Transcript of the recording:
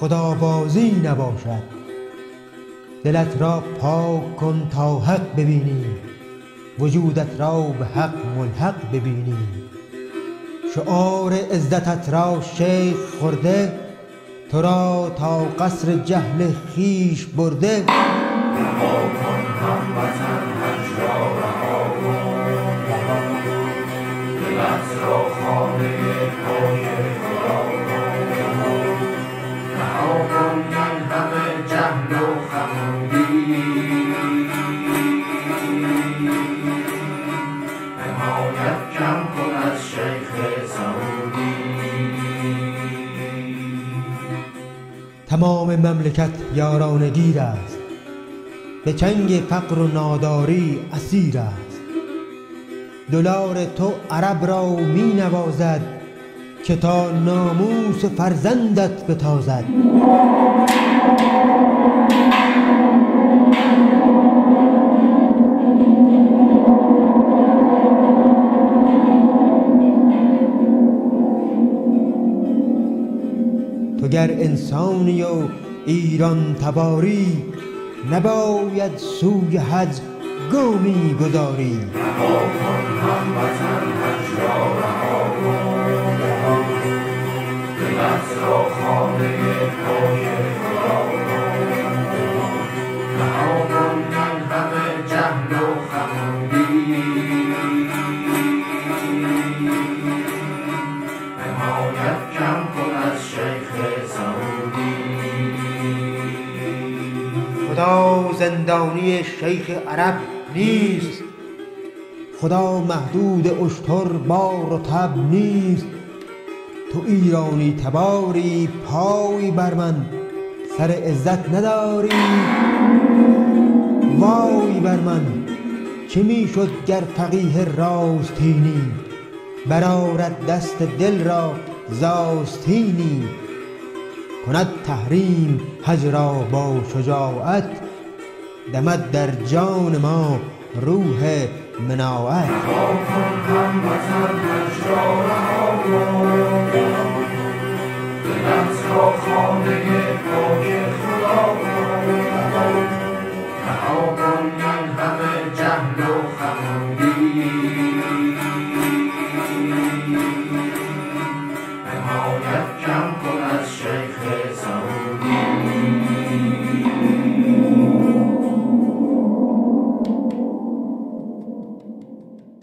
خدا بازی نباشد. دلت را پاک کن تا حق ببینی. وجودت را به حق ملحق ببینی. شعار عزتت را شیخ خورده تو را تا قصر جهل خیش برده. تمام مملکت یاران گیر است. به چنگ فقر و ناداری اسیر است. دلار تو عرب را می نوازد که تا ناموس فرزندت بتازد. گر انسانی و ایران تباری نباید سوی حج گامی گذاری. زندانی شیخ عرب نیست. خدا محدود اشتر بار و تب نیست. تو ایرانی تباری پای بر من سر عزت نداری. وای بر من چه می‌شد گر فقیه راستینی؟ برآرد دست دل را زاستینی. کند تحریم حج را با شجاعت دمد در جان ما روح مناعت. همه جهل و